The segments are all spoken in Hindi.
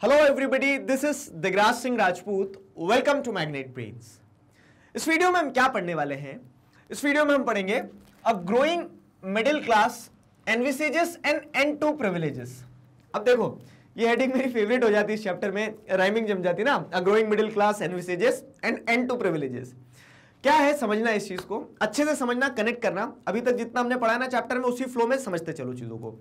Hello everybody this is Digraj Singh Rajput welcome to Magnet Brains इस वीडियो में हम क्या पढ़ने वाले हैं? इस वीडियो में हम पढ़ेंगे a growing middle class envisages an end to privileges अब देखो, ये हेडिंग मेरी फेवरेट हो जाती है इस चैप्टर में। राइमिंग जम जाती है ना? A growing middle class envisages an end to privileges क्या है समझना इस चीज़ को? अच्छे से समझना कनेक्ट करना। अभी तक जितना हमने पढ़ा ना चैप्टर में, उसी फ्लो में समझते चलो चीज़ों को।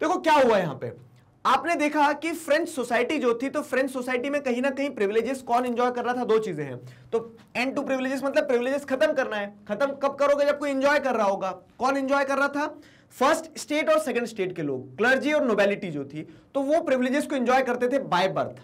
देखो, क्या हुआ यहाँ पे? आपने देखा कि फ्रेंच सोसाइटी जो थी तो फ्रेंच सोसाइटी में कहीं ना कहीं प्रिविलेजेस कौन एंजॉय कर रहा था? दो चीज़ें हैं। तो एंड टू प्रिविलेजेस मतलब प्रिविलेजेस खत्म करना है। खत्म कब करोगे? जब कोई एंजॉय कर रहा होगा। कौन एंजॉय कर रहा था? फ़र्स्ट स्टेट और सेकंड स्टेट के लोग। क्लर्जी और नोबेलिटी जो थी तो वो प्रिविलेजेस को एंजॉय करते थे बाय बर्थ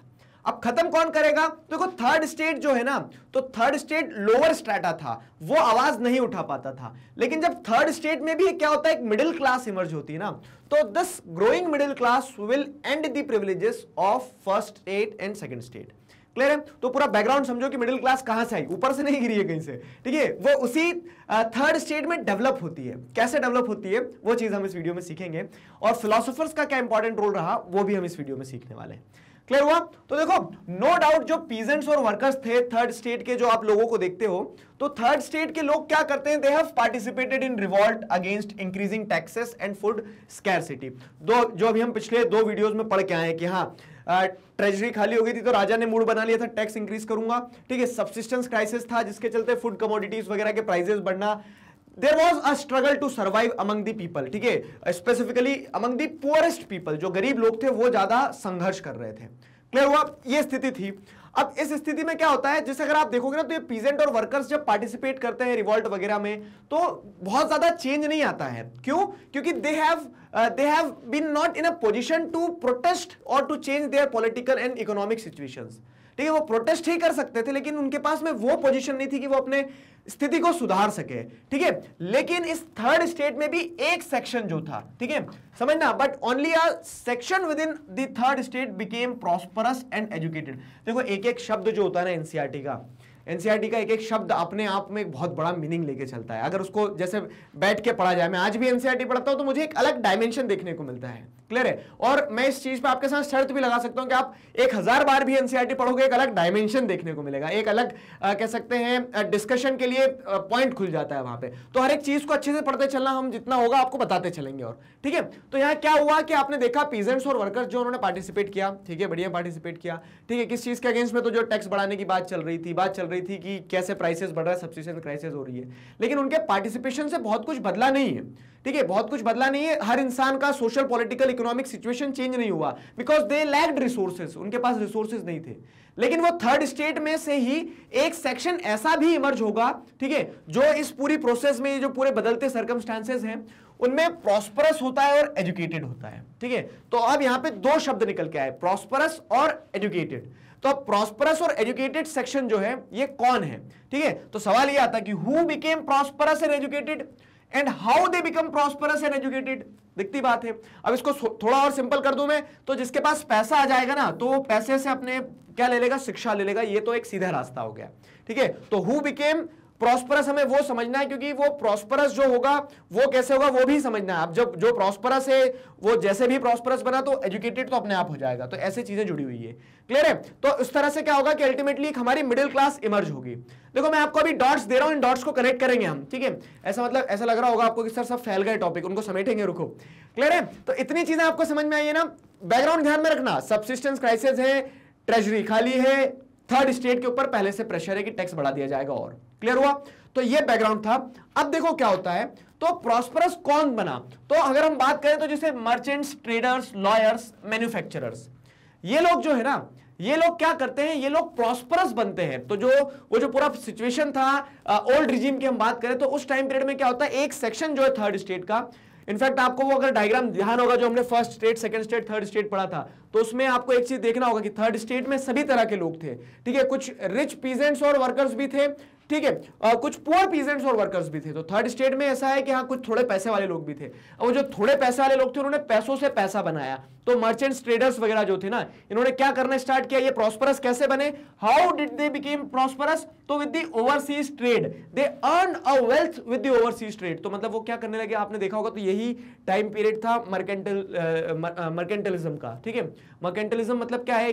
अब खत्म कौन करेगा? देखो थर्ड स्टेट जो है ना तो थर्ड स्टेट लोअर स्ट्रेटा था। वो आवाज़ नहीं उठा पाता था। लेकिन जब थर्ड स्टेट में भी क्या होता है? एक मिडिल क्लास इमर्ज होती है ना। तो this growing middle class will end the privileges of first state and second state clear है? तो पूरा बैकग्राउंड समझो कि मिडिल क्लास कहाँ से आई। ऊपर से नहीं गिरी है कहीं से। ठीक है? वो उसी थर्ड स्टेट में डेवलप होती है। कैसे डेवलप होती है? वो चीज़ हम इस वीडियो में सीखेंगे। और फिलोसोफर्स का क्या इंपॉर्टेंट रोल रहा? वो भी हम इस वीडियो में सीखने वाले हैं। क्लियर हुआ? तो देखो नो डाउट जो पीजेंट्स और वर्कर्स थे थर्ड स्टेट के जो आप लोगों को देखते हो तो थर्ड स्टेट के लोग क्या करते हैं? They have participated in revolt against increasing taxes and food scarcity दो, जो अभी हम पिछले दो वीडियोस में पढ़ के आए कि हाँ ट्रेजरी खाली हो गई थी तो राजा ने मूड बना लिया था टैक्स इंक्रीज करूँगा। ठीक है सब्सिस्टेंस क्राइसिस था, जिसके चलते फ़ूड कमोडिटीज वगैरह के प्राइसेस बढ़ना there was a struggle to survive among the people ठीक है? Specifically among the poorest people जो गरीब लोग थे, वो ज़्यादा संघर्ष कर रहे थे। क्लियर हुआ? ये स्थिति थी। अब इस स्थिति में क्या होता है? जैसे अगर आप देखोगे ना तो ये पीजेंट और वर्कर्स जब पार्टिसिपेट करते हैं रिवॉल्ट वगैरह में तो बहुत ज़्यादा चेंज नहीं आता है। क्यों? क्योंकि they have they have been not in a position to protest और to change their political and economic situations ठीक है, वो प्रोटेस्ट ही कर सकते थे, लेकिन उनके पास में वो पोजीशन नहीं थी कि वो अपने स्थिति को सुधार सके। ठीक है, लेकिन इस थर्ड स्टेट में भी एक सेक्शन जो था, ठीक है, समझना but only a section within the third state became prosperous and educated देखो एक एक शब्द जो होता है ना एनसीआरटी का एनसीआरटी का एक एक शब्द अपने आप में एक बहुत बड़ा मीनिंग लेके चलता है। अगर उसको जैसे बैठ के पढ़ा जाए, मैं आज भी एनसीईआरटी पढ़ता हूँ तो मुझे एक अलग डायमेंशन देखने को मिलता है। क्लियर है? और मैं इस चीज़ पे आपके साथ शर्त भी लगा सकता हूँ कि आप एक हज़ार बार भी एनसीआरटी पढ़ोगे एक अलग डायमेंशन देखने को मिलेगा एक अलग आ, कह सकते हैं डिस्कशन के लिए पॉइंट खुल जाता है वहाँ पे। तो हर एक चीज़ को अच्छे से पढ़ते चलना हम जितना होगा आपको बताते चलेंगे और। ठीक है? तो यहाँ क्या हुआ कि आपने देखा पीजेंट्स और वर्कर्स जो उन्होंने पार्टिसिपेट किया ठीक है बढ़िया पार्टिसिपेट किया। ठीक है किस चीज़ के अगेंस्ट में तो जो टैक्स बढ़ाने की बात चल रही थी बात चल रही थी कि कैसे प्राइसेस बढ़ रहा है सब्सिडेशन क्राइसिस हो रही है। लेकिन उनके पार्टिसिपेशन से बहुत कुछ बदला नहीं है। ठीक है बहुत कुछ बदला नहीं है। हर इंसान का social political economic situation change नहीं हुआ। बिकॉज़ दे लैक्ड रिसोर्सेज उनके पास रिसोर्सेज नहीं थे। लेकिन वो थर्ड स्टेट में से ही एक सेक्शन ऐसा भी इमर्ज होगा, ठीक है, जो इस पूरी प्रोसेस में, जो पूरे बदलते सर्कमस्टांसेस हैं, उनमें प्रॉस्परस होता है और एजुकेटेड होता है, ठीक है? तो अब यहाँ पे दो शब्द निकल के आए प्रॉस्परस और एजुकेटेड तो अब प्रॉस्परस और एजुकेटेड सेक्शन जो है, ये कौन है? ठीक है? तो सवाल ये आता कि who became prosperous and educated and how they become prosperous and educated दिखती बात है। अब इसको थोड़ा और सिंपल कर दूँ मैं। तो जिसके पास पैसा आ जाएगा ना तो वो पैसे से अपने क्या ले लेगा? शिक्षा ले लेगा। ये तो एक सीधा रास्ता हो गया। ठीक है? तो हु बिकेम प्रॉस्परस हमें वो समझना है, क्योंकि वो प्रॉस्परस जो होगा, वो कैसे होगा, वो भी समझना है। अब जब जो प्रॉस्परस है, वो जैसे भी प्रॉस्परस बना तो एजुकेटेड तो अपने आप हो जाएगा। तो ऐसी चीज़ें जुड़ी हुई है। क्लियर है? तो इस तरह से क्या होगा कि अल्टीमेटली हमारी मिडिल क्लास इमर्ज होगी। देखो, मैं आपको अभी डॉट्स दे रहा हूँ, इन डॉट्स को कनेक्ट करेंगे हम, ठीक है? ऐसा मतलब ऐसा लग रहा होगा आपको कि सर, सब फैल गए टॉपिक उनको समेटेंगे, रुको। क्लियर है? तो इतनी चीज़ें आपको समझ में आई है ना? बैकग्राउंड ध्यान में रखना सब्सिस्टेंस क्राइसिस है ट्रेजरी खाली है थर्ड स्टेट के ऊपर पहले से प्रेशर है कि टैक्स बढ़ा दिया जाएगा और। क्लियर हुआ? तो ये बैकग्राउंड था। अब देखो क्या होता है तो प्रॉस्परस कौन बना? तो अगर हम बात करें तो जैसे मर्चेंट्स ट्रेडर्स लॉयर्स मैन्युफैक्चरर्स ये लोग जो है ना ये लोग क्या करते हैं? ये लोग प्रॉस्परस बनते हैं। तो जो, वो जो पूरा सिचुएशन था ओल्ड रिजीम की हम बात करें तो उस टाइम पीरियड में क्या होता है? एक सेक्शन जो है थर्ड स्टेट का। इनफैक्ट आपको वो अगर डायग्राम ध्यान होगा, जो हमने first state second state third state पढ़ा था तो उसमें आपको एक चीज़ देखना होगा कि थर्ड स्टेट में सभी तरह के लोग थे। ठीक है, कुछ रिच पीजेंट्स और वर्कर्स भी थे, ठीक है कुछ पुअर पीजेंट्स और वर्कर्स भी थे। तो थर्ड स्टेट में ऐसा है कि हाँ कुछ थोड़े पैसे वाले लोग भी थे। और जो थोड़े पैसे वाले लोग थे, उन्होंने पैसों से पैसा बनाया। तो मर्चेंट्स ट्रेडर्स वगैरह जो थे ना, इन्होंने क्या करना स्टार्ट किया? ये प्रॉस्परस कैसे बने? How did they became prosperous तो with the overseas trade they earn a wealth with the overseas trade तो मतलब वो क्या करने लगे? आपने देखा होगा तो यही टाइम पीरियड था मर्केंटल मर्केंटलिज्म का, ठीक है? मर्केंटलिज्म मतलब क्या है?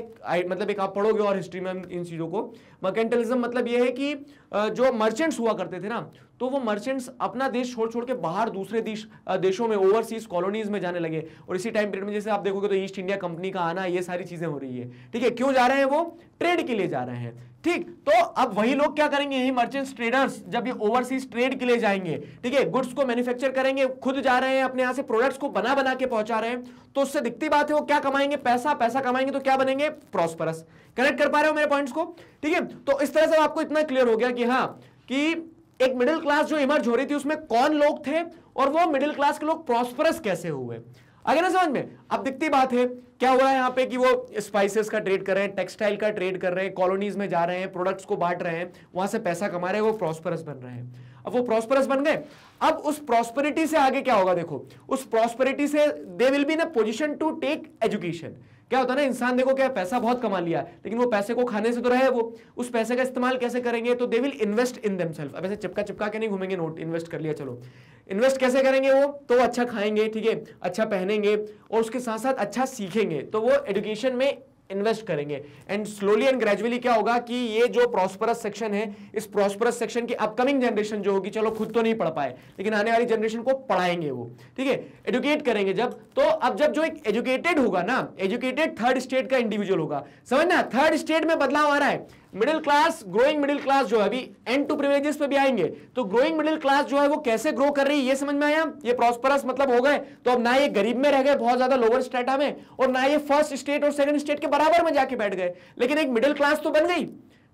मतलब एक आप पढ़ोगे और हिस्ट्री में इन चीज़ों को। मर्केंटलिज्म मतलब यह है कि जो मर्चेंट्स हुआ करते थे ना तो वो मर्चेंट्स अपना देश छोड़ छोड़ के बाहर दूसरे देश देशों में ओवरसीज कॉलोनीज में जाने लगे। और इसी टाइम पीरियड में जैसे आप देखोगे तो ईस्ट इंडिया कंपनी का आना, ये सारी चीज़ें हो रही है। ठीक है, क्यों जा रहे हैं वो? ट्रेड के लिए जा रहे हैं। ठीक तो अब वही लोग क्या करेंगे? यही मर्चेंट्स ट्रेडर्स जब ये ओवरसीज ट्रेड के लिए जाएँगे, ठीक है गुड्स को मैन्युफैक्चर करेंगे, खुद जा रहे हैं, अपने यहाँ से प्रोडक्ट्स को बना बना के पहुँचा रहे हैं तो उससे दिखती बात है वो क्या कमाएँगे? पैसा पैसा कमाएँगे तो क्या बनेंगे? प्रॉस्परस कनेक्ट कर पा रहे हो मेरे पॉइंट्स को? ठीक है तो इस तरह से आपको इतना क्लियर हो गया कि हाँ कि एक मिडिल क्लास जो इमर्ज हो रही थी, उसमें कौन लोग थे और वो मिडिल क्लास के लोग प्रॉस्परस कैसे हुए? आगे ना समझ में? अब दिखती बात है, क्या हो रहा है यहाँ पे कि वो स्पाइसेस का ट्रेड कर रहे हैं टेक्सटाइल का ट्रेड कर रहे हैं कॉलोनीज में जा रहे हैं प्रोडक्ट्स को बांट रहे हैं, वहाँ से पैसा कमा रहे हैं, वो प्रॉस्परस बन रहे हैं। अब वो प्रॉस्परस बन गए। अब उस प्रॉस्पेरिटी से आगे क्या होगा, देखो, उस प्रॉस्पेरिटी से they will be in position to take education क्या होता है ना, इंसान देखो क्या पैसा बहुत कमा लिया लेकिन वो पैसे को खाने से तो रहे वो, उस पैसे का इस्तेमाल कैसे करेंगे तो they will invest in themself अब ऐसे चिपका चिपका के नहीं घूमेंगे, नोट इन्वेस्ट कर लिया, चलो। इन्वेस्ट कैसे करेंगे वो? तो अच्छा खाएँगे, ठीक है अच्छा पहनेंगे और उसके साथ साथ अच्छा सीखेंगे। तो वो एजुकेशन में इन्वेस्ट करेंगे। एंड स्लोली एंड ग्रेजुअली क्या होगा कि ये जो प्रॉस्परस सेक्शन है, इस प्रॉस्परस सेक्शन की अपकमिंग जनरेशन जो होगी, चलो खुद तो नहीं पढ़ पाए, लेकिन आने वाली जनरेशन को पढ़ाएँगे वो। ठीक है? एजुकेट करेंगे जब तो अब जब जो एक एजुकेटेड होगा ना एजुकेटेड थर्ड स्टेट का इंडिविजुअल होगा। समझना? थर्ड स्टेट में बदलाव आ रहा है। Middle class growing middle class जो है, अभी एंड टू प्रिविलेजेस पे भी आएँगे। तो ग्रोइंग मिडिल क्लास जो है, वो कैसे ग्रो कर रही है, ये समझ में आया? ये प्रॉस्परस मतलब हो गए। तो अब ना ये गरीब में रह गए, बहुत ज़्यादा लोअर स्टेटा में, और ना ये फ़र्स्ट स्टेट और सेकंड स्टेट के बराबर में जाके बैठ गए। लेकिन एक मिडिल क्लास तो बन गई।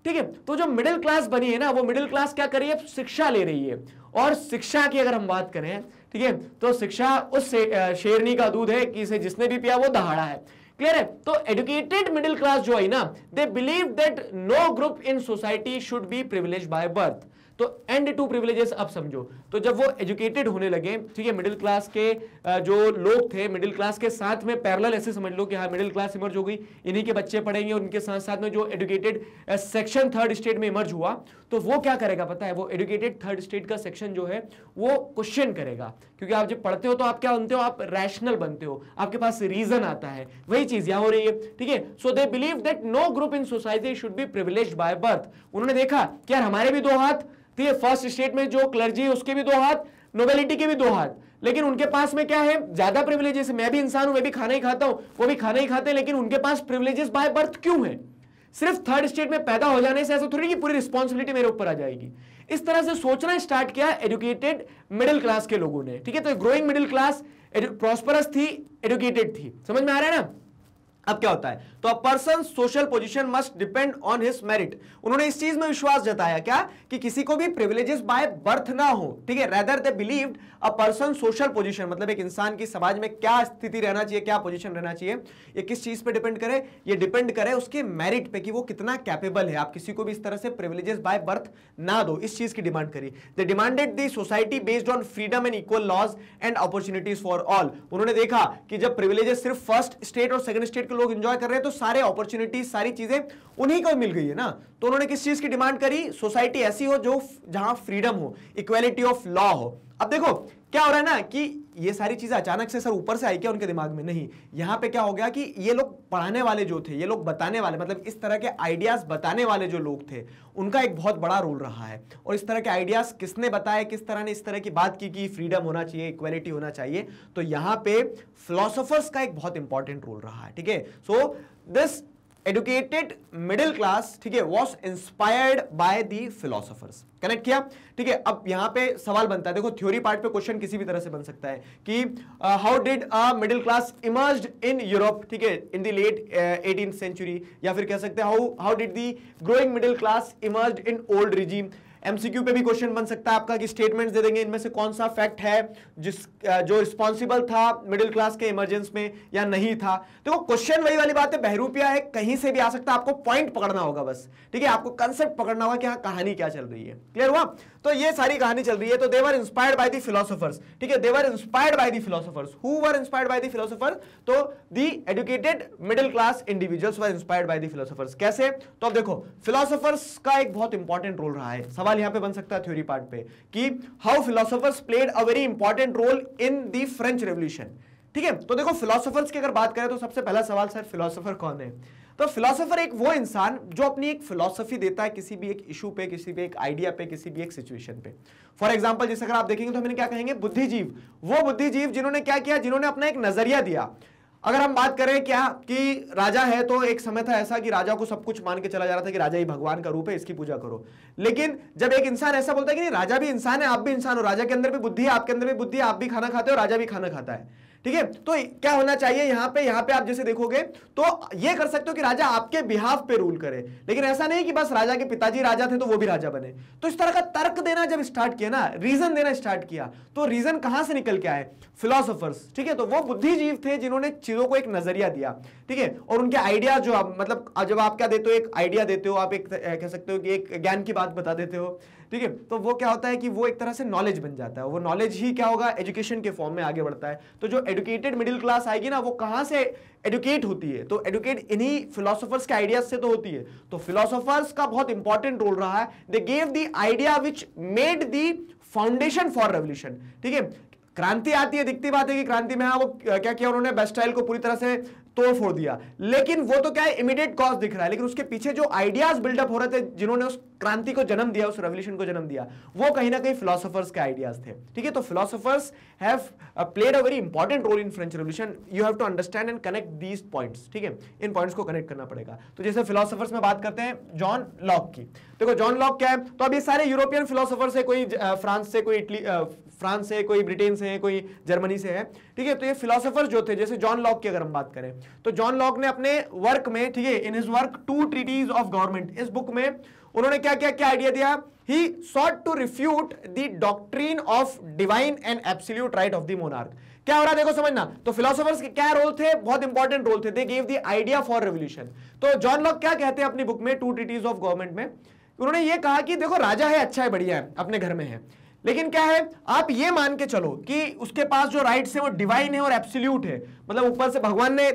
ठीक है? तो जो मिडिल क्लास बनी है ना, वो मिडिल क्लास क्या कर रही है? शिक्षा ले रही है। और शिक्षा की अगर हम बात करें, ठीक है? तो शिक्षा उस शेरनी का दूध है, कि इसे जिसने भी पिया, वो दहाड़ा है। क्लियर है? तो एडुकेटेड मिडिल क्लास जो है ना they believe that no group in society should be privilege by birth तो एंड टू प्रिविलेजेस अब समझो। तो जब वो एजुकेटेड होने लगे, ठीक है मिडिल क्लास के जो लोग थे मिडिल क्लास के साथ में पैरेलल ऐसे समझ लो कि हाँ मिडिल क्लास इमर्ज हो गई, इन्हीं के बच्चे पढ़ेंगे, उनके साथ साथ में जो एजुकेटेड सेक्शन थर्ड स्टेट में इमर्ज हुआ तो वो क्या करेगा पता है? वो एजुकेटेड थर्ड स्टेट का सेक्शन जो है, वो क्वेश्चन करेगा। क्योंकि आप जब पढ़ते हो तो आप क्या बनते हो? आप रैशनल बनते हो। आपके पास रीजन आता है। वही चीज़ यहाँ हो रही है, ठीक है? So they believe that no group in society should be privilege by birth उन्होंने देखा कि यार, हमारे भी दो हाथ ठीक है फ़र्स्ट स्टेट में जो क्लर्जी है, उसके भी दो हाथ नोबेलिटी के भी दो हाथ। लेकिन उनके पास में क्या है? ज़्यादा प्रिविलेजेस मैं भी इंसान हूँ, मैं भी खाना ही खाता हूँ, वो भी खाना ही खाते हैं, लेकिन उनके पास प्रिविलेजेस बाय बर्थ क्यों है? सिर्फ़ थर्ड स्टेट में पैदा हो जाने से ऐसा थोड़ी कि पूरी रिस्पॉन्सिबिलिटी मेरे ऊपर आ जाएगी। इस तरह से सोचना स्टार्ट किया एजुकेटेड मिडिल क्लास के लोगों ने। ठीक है तो ग्रोइंग मिडिल क्लास प्रॉस्परस थी एजुकेटेड थी। समझ में आ रहा है ना? अब क्या होता है? तो a person social position must depend on his merit उन्होंने इस चीज़ में विश्वास जताया क्या? कि किसी को भी प्रिविलेजेस बाय बर्थ ना हो, ठीक है? Rather they believed a person social position मतलब एक इंसान की समाज में क्या स्थिति रहना चाहिए, क्या पोजीशन रहना चाहिए, ये किस चीज़ पे डिपेंड करे? ये डिपेंड करे उसके मेरिट पे कि वो कितना कैपेबल है। आप किसी को भी इस तरह से प्रिविलेजेस बाय बर्थ ना दो, इस चीज़ की डिमांड करी they demanded the society based on freedom and equal laws and opportunities for all उन्होंने देखा कि जब प्रिविलेजेस सिर्फ़ फ़र्स्ट स्टेट और सेकंड स्टेट के लोग इंजॉय कर रहे हैं तो सारे अपॉर्चुनिटीज़ सारी चीज़ें उन्हीं को मिल गई है ना? तो उन्होंने किस चीज़ की डिमांड करी? सोसाइटी ऐसी हो जो जहाँ फ्रीडम हो इक्वेलिटी ऑफ़ लॉ हो। अब देखो क्या हो रहा है ना कि ये सारी चीज़ें अचानक से सर ऊपर से आई क्या उनके दिमाग में? नहीं। यहाँ पे क्या हो गया कि ये लोग पढ़ाने वाले जो थे, ये लोग बताने वाले मतलब इस तरह के आइडियाज़ बताने वाले जो लोग थे, उनका एक बहुत बड़ा रोल रहा है। और इस तरह के आइडियाज़ किसने बताए, किस तरह ने इस तरह की बात की कि फ्रीडम होना चाहिए इक्वेलिटी होना चाहिए तो यहाँ पे फिलोसोफर्स का एक बहुत इंपॉर्टेंट रोल रहा है, ठीक है? So this educated middle class ठीक है was inspired by the philosophers connect किया? ठीक है, अब यहाँ पे सवाल बनता है, देखो थ्योरी पार्ट पे क्वेश्चन किसी भी तरह से बन सकता है कि how did a middle class emerge in Europe ठीक है in the late eighteen century या फिर कह सकते हैं how how did the growing middle class emerge in old regime MCQ पे भी क्वेश्चन बन सकता है, आपका कि स्टेटमेंट्स दे देंगे, इनमें से कौन सा फैक्ट है, जिस जो रिस्पॉन्सिबल था मिडिल क्लास के इमरजेंस में या नहीं था। देखो तो क्वेश्चन वही वाली बात है, बहरूपिया है, कहीं से भी आ सकता है, आपको पॉइंट पकड़ना होगा बस। ठीक है, आपको कंसेप्ट पकड़ना होगा कि हाँ कहानी क्या चल रही है। क्लियर हुआ? तो ये सारी कहानी चल रही है तो they were inspired by the philosophers ठीक है they were inspired by the philosophers who were inspired by the philosopher तो the educated middle class individuals were inspired by the philosophers कैसे? तो अब देखो फिलोसफर्स का एक बहुत इंपॉर्टेंट रोल रहा है। सवाल यहाँ पे बन सकता है थ्योरी पार्ट पे, कि how philosophers played a very important role in the French revolution ठीक है तो देखो फिलोसोफर्स की अगर बात करें तो सबसे पहला सवाल सर फिलोसोफर कौन है? तो फिलोसोफर एक वो इंसान जो अपनी एक फिलोसफी देता है किसी भी एक इशू पे, किसी भी एक आइडिया पे, किसी भी एक सिचुएशन पे। फॉर एग्ज़ाम्पल जैसे अगर आप देखेंगे तो हमें क्या कहेंगे? बुद्धिजीव। वो बुद्धिजीव जिन्होंने क्या किया? जिन्होंने अपना एक नज़रिया दिया। अगर हम बात करें क्या कि राजा है तो एक समय था ऐसा कि राजा को सब कुछ मान के चला जा रहा था कि राजा ही भगवान का रूप है, इसकी पूजा करो। लेकिन जब एक इंसान ऐसा बोलता है कि नहीं, राजा भी इंसान है, आप भी इंसान हो, राजा के अंदर भी बुद्धि है, आपके अंदर भी बुद्धि है, आप भी खाना खाते हो, राजा भी खाना खाता है। ठीक है? तो क्या होना चाहिए यहाँ पे? यहाँ पे आप जैसे देखोगे तो ये कर सकते हो कि राजा आपके बिहाफ पे रूल करे। लेकिन ऐसा नहीं कि बस राजा के पिताजी राजा थे तो वो भी राजा बने। तो इस तरह का तर्क देना जब स्टार्ट किया ना रीजन देना स्टार्ट किया तो रीजन कहाँ से निकल के आए? फिलोसोफर्स ठीक है? तो वो बुद्धिजीव थे जिन्होंने चीज़ों को एक नज़रिया दिया, ठीक है? और उनके आइडिया जो आप मतलब जब आप क्या देते हो, एक आइडिया देते हो, आप एक, कह सकते हो कि एक ज्ञान की बात बता देते हो। ठीक है? तो वो क्या होता है कि वो एक तरह से नॉलेज बन जाता है। वो नॉलेज ही क्या होगा? एजुकेशन के फॉर्म में आगे बढ़ता है। तो जो एडुकेटेड मिडिल क्लास आएगी ना, वो कहाँ से एडुकेट होती है? तो एडुकेट इन्हीं फिलोसोफर्स के आइडियाज़ से तो होती है। तो फिलोसोफर्स का बहुत इंपॉर्टेंट रोल रहा है। They gave the idea which made the foundation for revolution ठीक है? क्रांति आती है, दिखती बात है कि क्रांति में हाँ वो क्या किया उन्होंने? बेस्टाइल को पूरी तरह से तोड़ फोड़ दिया। लेकिन वो तो क्या है इमीडिएट कॉज दिख रहा है। लेकिन उसके पीछे जो आइडियाज़ बिल्डअप हो रहे थे, जिन्होंने उस क्रांति को जन्म दिया, उस रेवल्यूशन को जन्म दिया, वो कहीं ना कहीं फिलोसफर्स के आइडियाज़ थे। ठीक है तो philosophers have played a very important role in French revolution you have to understand and connect these points ठीक है? इन पॉइंट्स को कनेक्ट करना पड़ेगा। तो जैसे फिलोसोफर्स में बात करते हैं जॉन लॉक की। देखो जॉन लॉक क्या है? तो अब ये सारे यूरोपियन फिलोसफर्स है, कोई फ्रांस से, कोई इटली फ्रांस से, कोई ब्रिटेन से है, कोई जर्मनी से है, ठीक है? तो ये फिलोसफर्स जो थे, जैसे जॉन लॉक की अगर हम बात करें तो जॉन लॉक ने अपने वर्क में, ठीक है in his work two treatises of government इस बुक में उन्होंने क्या क्या क्या आइडिया दिया? He sought to refute the doctrine of divine and absolute right of the monarch क्या हो रहा देखो, समझना। तो फिलोसोफर्स के क्या रोल थे? बहुत इंपॉर्टेंट रोल थे। They gave the idea for revolution तो जॉन लॉक क्या कहते हैं अपनी बुक में? टू ट्रीटीज ऑफ़ गवर्नमेंट में। उन्होंने ये कहा कि, देखो, राजा है अच्छा है, बढ़िया है, अपने घर में है। लेकिन क्या है? आप ये मान के चलो कि उसके पास जो राइट्स है, वो डिवाइन है और एब्सोल्यूट है। मतलब ऊपर से भगवान ने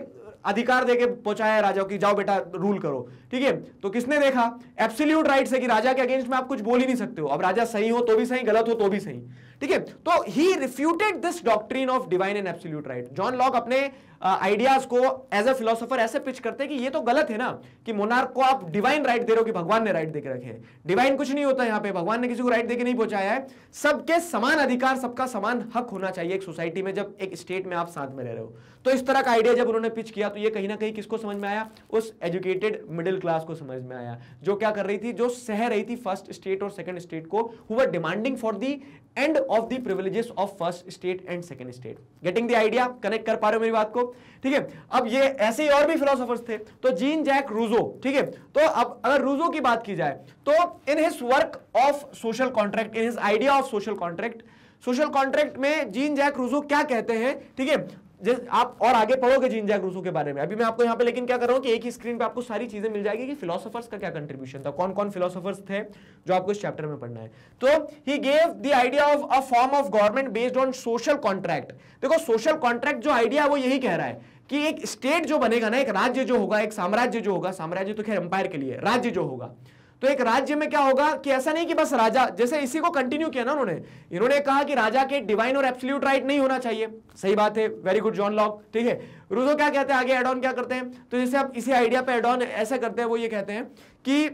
अधिकार देके पहुँचाया राजा की, जाओ बेटा रूल करो। ठीक है? तो किसने देखा? एब्सोल्यूट राइट्स है कि राजा के अगेंस्ट में आप कुछ बोल ही नहीं सकते हो। अब राजा सही हो तो भी सही, गलत हो तो भी सही। ठीक है तो he refuted this doctrine of divine and absolute right John Locke अपने आइडियाज़ uh, को एज अ फिलोसोफर ऐसे पिच करते हैं कि ये तो गलत है ना कि मोनार्क को आप डिवाइन राइट दे रहे हो कि भगवान ने राइट देके रखे डिवाइन कुछ नहीं होता यहाँ पे भगवान ने किसी को राइट देके नहीं पहुँचाया है। सबके समान अधिकार सबका समान हक होना चाहिए एक सोसाइटी में जब एक स्टेट में आप साथ में रह रहे हो। तो इस तरह का आइडिया जब उन्होंने पिच किया तो ये कहीं ना कहीं किसको समझ में आया? उस एजुकेटेड मिडिल क्लास को समझ में आया जो क्या कर रही थी जो सह रही थी फ़र्स्ट स्टेट और सेकेंड स्टेट को who were demanding for the end of the privileges of first state and second state getting the idea connect कर पा रहे हो मेरी बात को? ठीक है? अब ये ऐसे ही और भी फिलोसोफर्स थे। तो जीन जैक रूजो ठीक है? तो अब अगर रूजो की बात की जाए तो in his work of social contract in his idea of social contract social contract में जीन जैक रूजो क्या कहते हैं? ठीक है? आप और आगे पढ़ोगे जीन जैक रूसो के बारे में। अभी मैं आपको यहाँ पे लेकिन क्या कर रहा हूँ कि एक ही स्क्रीन पे आपको सारी चीज़ें मिल जाएगी कि फिलोसोफर्स का क्या कंट्रीब्यूशन था कौन कौन फिलोसोफर्स थे जो आपको इस चैप्टर में पढ़ना है। तो he gave the idea of a form of government based on social contract देखो सोशल कॉन्ट्रैक्ट जो आइडिया है वो यही कह रहा है कि एक स्टेट जो बनेगा ना, एक राज्य जो होगा, एक साम्राज्य जो होगा, साम्राज्य तो खैर एम्पायर के लिए राज्य जो होगा। तो एक राज्य में क्या होगा कि ऐसा नहीं कि बस राजा, जैसे इसी को कंटिन्यू किया ना उन्होंने, इन्होंने कहा कि राजा के डिवाइन और एब्सोल्यूट राइट नहीं होना चाहिए। सही बात है वेरी गुड जॉन लॉक ठीक है? रूजो क्या कहते हैं? आगे एड ऑन क्या करते हैं? तो जैसे आप इसी आइडिया पे एड ऑन ऐसा करते हैं, वो ये कहते हैं कि,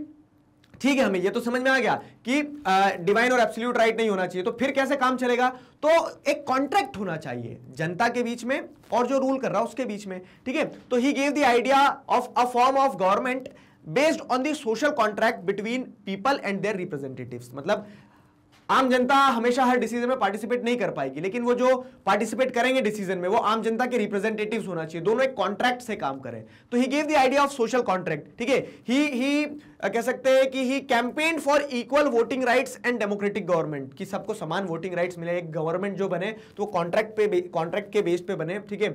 ठीक है हमें, ये तो समझ में आ गया कि डिवाइन और एब्सोल्यूट राइट नहीं होना चाहिए तो फिर कैसे काम चलेगा? तो एक कॉन्ट्रैक्ट होना चाहिए, जनता के बीच में और जो रूल कर रहा है उसके बीच में, ठीक है? तो he gave the idea of a form of government based on the social contract between people and their representatives मतलब आम जनता हमेशा हर डिसीज़न में पार्टिसिपेट नहीं कर पाएगी, लेकिन वो जो पार्टिसिपेट करेंगे डिसीज़न में, वो आम जनता के रिप्रेजेंटेटिव्स होना चाहिए। दोनों एक कॉन्ट्रैक्ट से काम करें। तो he gave the idea of social contract ठीक है? ही ही कह सकते हैं कि he campaign for equal voting rights and democratic government कि सबको समान वोटिंग राइट्स मिले। एक गवर्नमेंट जो बने तो कॉन्ट्रैक्ट पे कॉन्ट्रैक्ट के बेस पे बने, ठीक है?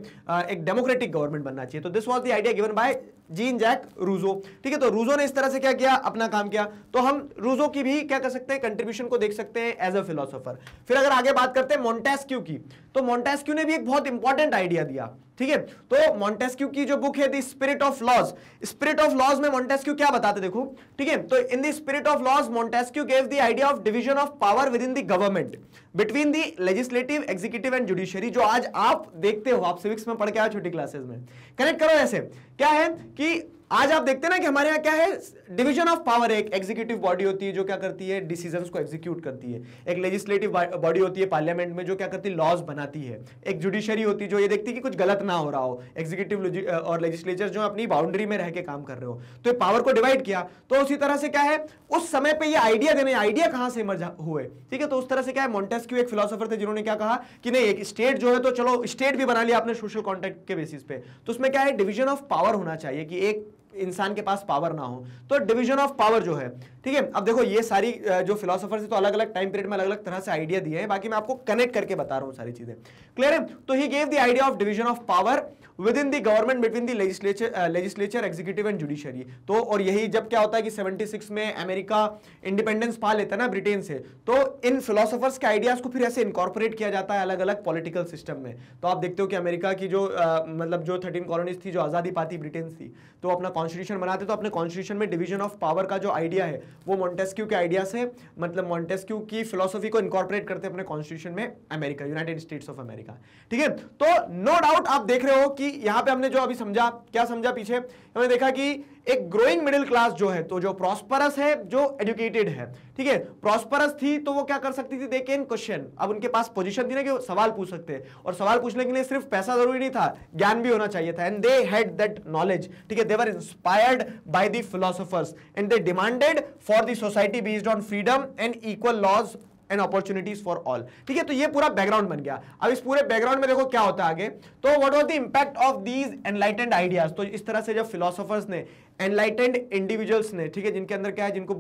एक डेमोक्रेटिक गवर्नमेंट बनना चाहिए। तो this was the idea given by Jean Jacques Rousseau ठीक है? तो रूजो ने इस तरह से क्या किया? अपना काम किया। तो हम रूजो की भी क्या कर सकते हैं? कंट्रीब्यूशन को देख सकते हैं। सकते हैं एज अ फिलोसोफर फिर अगर आगे बात करते हैं मोन्टेस्क्यू की तो मोन्टेस्क्यू ने भी एक बहुत इंपॉर्टेंट आइडिया दिया, ठीक है? तो मॉन्टेस्क्यू की जो बुक है the spirit of laws spirit of laws में मॉन्टेस्क्यू क्या बताते देखो, ठीक है? तो in the spirit of laws Montesquieu gave the idea of division of power within the government between the legislative executive and judiciary जो आज आप देखते हो, आप सिविक्स में पढ़ के आए छोटी क्लासेस में। कनेक्ट करो ऐसे। क्या है कि आज आप देखते हैं ना कि हमारे यहाँ क्या है? डिवीज़न ऑफ़ पावर एक एग्जीक्यूटिव बॉडी होती है जो क्या करती है? डिसीजंस को एग्जीक्यूट करती है। एक लेजिस्लेटिव बॉडी होती है पार्लियामेंट में जो क्या करती है? लॉज बनाती है। एक जुडिशरी होती है जो ये देखती है कि कुछ गलत ना हो रहा हो। एग्जीक्यूटिव और लेजिस्लेचर जो अपनी बाउंड्री में रह के काम कर रहे हो। तो पावर को डिवाइड किया। तो उसी तरह से क्या है? उस समय पर ये आइडिया देने आइडिया कहाँ से इमर्ज हुए? ठीक है? तो उस तरह से क्या है? मोन्टेस्क्यू एक फिलोसोफर थे जिन्होंने क्या कहा कि नहीं, एक स्टेट जो है तो चलो स्टेट भी बना लिया आपने सोशल कॉन्टेक्ट के बेसिस पे। तो उसमें क्या है? डिविजन ऑफ़ पावर होना चाहिए कि एक इंसान के पास पावर ना हो। तो डिवीज़न ऑफ़ पावर जो है, ठीक है? अब देखो, ये सारी जो फिलोसोफर तो अलग अलग टाइम पीरियड में अलग अलग तरह से आइडिया दिए हैं। बाकी मैं आपको कनेक्ट करके बता रहा हूँ सारी चीज़ें। क्लियर है? तो he gave the idea of division of power within the government between the legislature legislature executive and judiciary तो और यही जब क्या होता है कि 76 में अमेरिका इंडिपेंडेंस पा लेता है ना ब्रिटेन से तो इन फिलोसोफर्स के आइडियाज़ को फिर ऐसे इनकॉर्पोरेट किया जाता है अलग अलग पॉलिटिकल सिस्टम में। तो आप देखते हो कि अमेरिका की जो आ, मतलब जो थर्टीन कॉलोनीज थी जो आज़ादी पाती ब्रिटेन थी तो अपना कॉन्स्टिट्यूशन बनाते तो अपने कॉन्स्टिट्यूशन में डिवीज़न ऑफ़ पावर का जो आइडिया है वो मॉन्टेस्क्यू के आइडिया से मतलब मॉन्टेस्क्यू की फिलोसफी को इनकॉर्पोरेट करते अपने कॉन्स्टिट्यूशन में America United States of America ठीक है? तो नो डाउट आप देख रहे हो कि यहाँ पे हमने जो अभी समझा, क्या समझा पीछे? हमने देखा कि एक ग्रोइंग मिडिल क्लास जो है तो जो प्रॉस्परस है, जो एजुकेटेड है, ठीक है? प्रॉस्परस थी तो वो क्या कर सकती थी? दे कैन क्वेश्चन अब उनके पास पोजीशन थी ना कि सवाल पूछ सकते हैं। और सवाल पूछने के लिए सिर्फ़ पैसा ज़रूरी नहीं था, ज्ञान भी होना चाहिए था। And they had that knowledge ठीक है? They were inspired by the philosophers and they demanded for the society based on freedom and equal laws and opportunities for all ठीक है तो ये पूरा बैकग्राउंड बन गया। अब इस पूरे बैकग्राउंड में देखो क्या होता है आगे। तो what was the impact of these enlightened ideas तो इस तरह से जब फिलोसोफर्स ने एनलाइटेंड इंडिविजुअल्स ने, ठीक है, जिनके अंदर क्या है, जिनको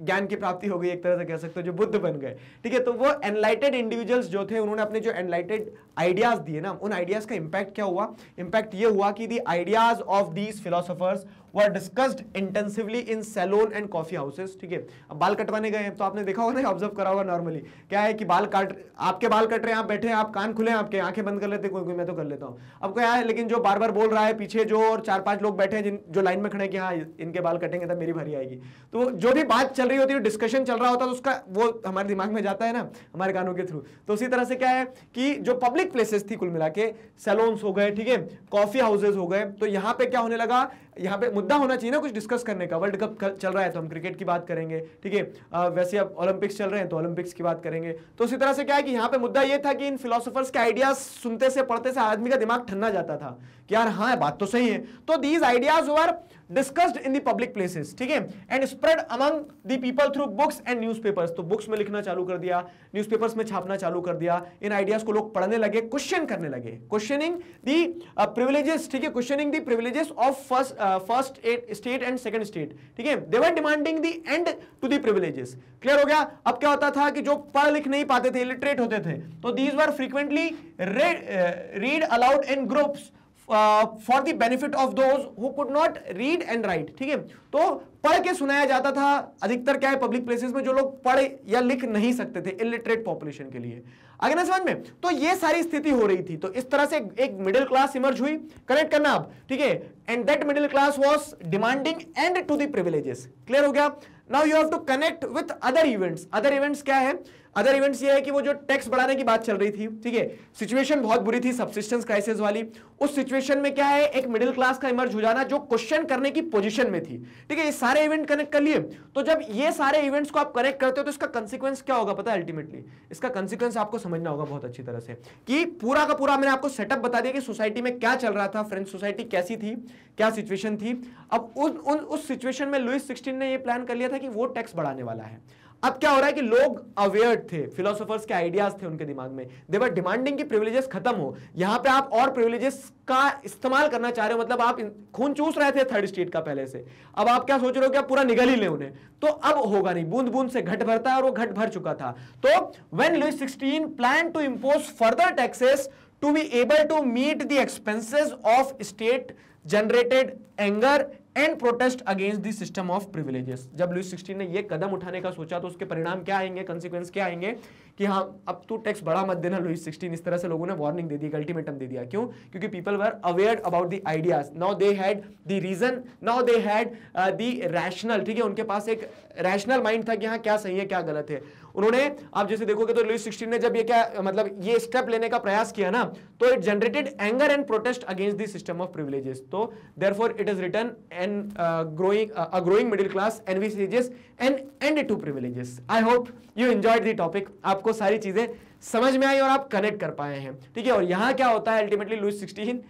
ज्ञान की प्राप्ति हो गई, एक तरह से कह सकते हो, जो बुद्ध बन गए, ठीक है तो वो एनलाइटेड इंडिविजुअल्स जो थे, उन्होंने अपने जो एनलाइटेड आइडियाज़ दिए ना, उन आइडियाज़ का इंपैक्ट क्या हुआ? इंपैक्ट ये हुआ कि the ideas of these philosophers were discussed intensively in salons and coffee houses ठीक है? अब बाल कटवाने गए हैं तो आपने देखा होगा ना ऑब्ज़र्व करा होगा नॉर्मली क्या है कि बाल काट, आपके बाल कट रहे हैं, आप बैठे हैं, आप कान खुले हैं, आपके आँखें बंद कर लेते कोई कोई, मैं तो कर लेता हूँ। अब क्या है, लेकिन जो बार बार बोल रहा है, पीछे जो और चार पाँच लोग बैठे हैं, जिन, जो लाइन में खड़े कि हाँ इनके बाल कटेंगे, तब मेरी भरी आएगी। तो जो भी बात चल रही होती है डिस्कशन चल रहा होता है तो उसका, वो हमारे दिमाग में जाता है ना, हमारे कानों के थ्रू तो उसी तरह से क्या है कि जो पब्लिक प्लेसेस थी कुल मिला के सैलून्स हो गए, ठीक है कॉफ़ी हाउसेज हो गए तो यहाँ पे क्या होने लगा यहाँ पे मुद्दा होना चाहिए ना कुछ डिस्कस करने का। वर्ल्ड कप चल रहा है तो हम क्रिकेट की बात करेंगे, ठीक है? वैसे अब ओलंपिक्स चल रहे हैं तो ओलंपिक्स की बात करेंगे। तो उसी तरह से क्या है कि यहाँ पे मुद्दा ये था कि इन फिलोसफर्स के आइडियाज़ सुनते से, पढ़ते से आदमी का दिमाग ठंडा जाता था कि यार हाँ बात तो सही है। तो these ideas were discussed in the public places ठीक है? And spread among the people through books and newspapers तो बुक्स में लिखना चालू कर दिया न्यूज़पेपर्स में छापना चालू कर दिया, इन आइडियाज़ को लोग पढ़ने लगे क्वेश्चन करने लगे। क्वेश्चनिंग दी प्रिविलेजेस ठीक है? Questioning the privileges of first first state and second state ठीक है? They were demanding the end to the privileges clear हो गया? अब क्या होता था कि जो पढ़ लिख नहीं पाते थे इलिटरेट होते थे तो these were frequently read aloud in groups for the benefit of those who could not read and write ठीक है? तो पढ़ के सुनाया जाता था, अधिकतर क्या है पब्लिक प्लेसेस में जो लोग पढ़ या लिख नहीं सकते थे इलिटरेट पॉपुलेशन के लिए। आगे ना समझ में? तो ये सारी स्थिति हो रही थी। तो इस तरह से एक मिडिल क्लास इमर्ज हुई। कनेक्ट करना आप, ठीक है? And that middle class was demanding end to the privileges clear हो गया? Now you have to connect with other events other events क्या है? अदर इवेंट्स ये है कि वो जो टैक्स बढ़ाने की बात चल रही थी, ठीक है? सिचुएशन बहुत बुरी थी सब्सिस्टेंस क्राइसिस वाली। उस सिचुएशन में क्या है, एक मिडिल क्लास का इमर्ज हो जाना जो क्वेश्चन करने की पोजीशन में थी। ठीक है, ये सारे इवेंट कनेक्ट कर लिए। तो जब ये सारे इवेंट्स को आप कनेक्ट करते हो तो इसका कंसिक्वेंस क्या होगा पता है अल्टीमेटली इसका कंसिक्वेंस आपको समझना होगा बहुत अच्छी तरह से कि पूरा का पूरा मैंने आपको सेटअप बता दिया कि सोसाइटी में क्या चल रहा था फ्रेंच सोसाइटी कैसी थी, क्या सिचुएशन थी। अब उस सिचुएशन में लुइस सिक्सटीन ने यह प्लान कर लिया था कि वो टैक्स बढ़ाने वाला है। अब क्या हो रहा है कि लोग अवेयर थे फिलोसोफर्स के आइडियाज़ थे उनके दिमाग में। देवर डिमांडिंग की प्रिविलेजेस खत्म हो। यहाँ पे आप और प्रिविलेजेस का इस्तेमाल करना चाह रहे हो मतलब आप खून चूस रहे थे थर्ड स्टेट का पहले से। अब आप क्या सोच रहे हो कि आप पूरा निगल ही ले उन्हें। तो अब होगा नहीं। बूंद बूंद से घट भरता है और वो घट भर चुका था। तो when Louis sixteen plan to impose further taxes to be able to meet the expenses of state generated anger and protest against the system of privileges जब लुइस सिक्सटीन ने ये कदम उठाने का सोचा तो उसके परिणाम क्या आएँगे कंसिक्वेंस क्या आएँगे? कि हाँ अब तू टैक्स बड़ा मत देना लुइस सिक्सटीन इस तरह से लोगों ने वार्निंग दे दी अल्टीमेटम दे दिया। क्यों? क्योंकि people were aware about the ideas now they had the reason now they had the rational ठीक है, उनके पास एक रैशनल माइंड था कि हाँ क्या सही है, क्या गलत है। उन्होंने, आप जैसे देखोगे तो लुइस सिक्सटीन ने जब ये क्या मतलब ये स्टेप लेने का प्रयास किया ना तो it generated anger and protest against the system of privileges तो therefore it is written and growing a growing middle class envisages end end to privileges I hope you enjoyed the topic आपको सारी चीज़ें समझ में आई और आप कनेक्ट कर पाए हैं। ठीक है, और यहाँ क्या होता है अल्टीमेटली लुइस सिक्सटीन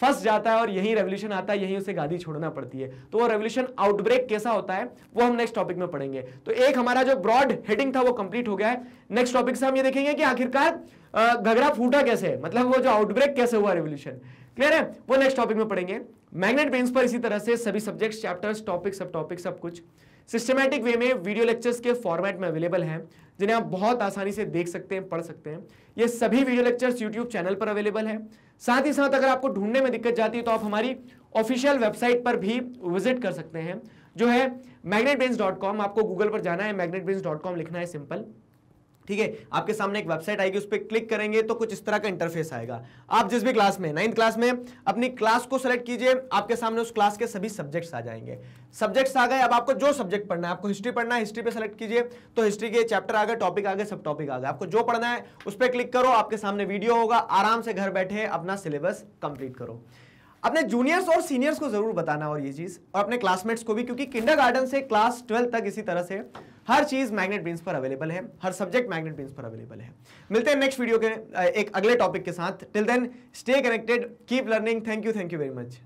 फंस जाता है और यही रेवोल्यूशन आता है, यही उसे गादी छोड़ना पड़ती है। तो वो रेवोल्यूशन आउटब्रेक कैसा होता है, वो हम नेक्स्ट टॉपिक में पढ़ेंगे। तो एक हमारा जो ब्रॉड हेडिंग था, वो कंप्लीट हो गया है। नेक्स्ट टॉपिक से हम ये देखेंगे कि आखिरकार घगरा फूटा कैसे मतलब वो जो आउटब्रेक कैसे हुआ रेवोल्यूशन क्लियर है? वो नेक्स्ट टॉपिक में पढ़ेंगे। मैग्नेट बेंस पर इसी तरह से सभी सब्जेक्ट्स चैप्टर्स टॉपिक सब टॉपिक सब कुछ। सिस्टमैटिक वे में वीडियो लेक्चर्स के फॉर्मेट में अवेलेबल हैं, जिन्हें आप बहुत आसानी से देख सकते हैं, पढ़ सकते हैं। ये सभी वीडियो लेक्चर्स यूट्यूब चैनल पर अवेलेबल है। साथ ही साथ अगर आपको ढूँढने में दिक्कत जाती है तो आप हमारी ऑफिशियल वेबसाइट पर भी विज़िट कर सकते हैं, जो है मैग्नेटबेंस आपको गूगल पर जाना है मैग्नेटबेंस लिखना है सिंपल ठीक है? आपके सामने एक वेबसाइट आएगी, उस पर क्लिक करेंगे तो कुछ इस तरह का इंटरफेस आएगा। आप जिस भी क्लास में नाइन्थ क्लास में, अपनी क्लास को सेलेक्ट कीजिए, आपके सामने उस क्लास के सभी सब्जेक्ट्स आ जाएँगे। सब्जेक्ट्स आ गए, अब आपको जो सब्जेक्ट पढ़ना है, आपको हिस्ट्री पढ़ना है हिस्ट्री पे सेलेक्ट कीजिए तो हिस्ट्री के चैप्टर आ गए टॉपिक आ गए सब टॉपिक आ गए। आपको जो पढ़ना है, उस पर क्लिक करो, आपके सामने वीडियो होगा, आराम से घर बैठे अपना सिलेबस कंप्लीट करो। अपने जूनियर्स और सीनियर्स को ज़रूर बताना और ये चीज़, और अपने क्लासमेट्स को भी, क्योंकि किंडर से क्लास ट्वेल्थ तक इसी तरह से हर चीज़ मैग्नेट बीन्स पर अवेलेबल है, हर सब्जेक्ट मैग्नेट बीन्स पर अवेलेबल है। मिलते हैं नेक्स्ट वीडियो के एक अगले टॉपिक के साथ। Till then stay connected keep learning thank you thank you very much